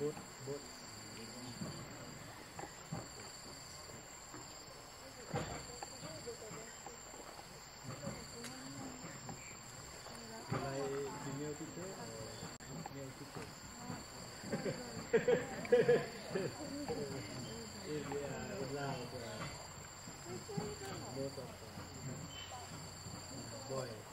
bút bút mulai dunia kita dunia kita Ilya Ulama Motor Boy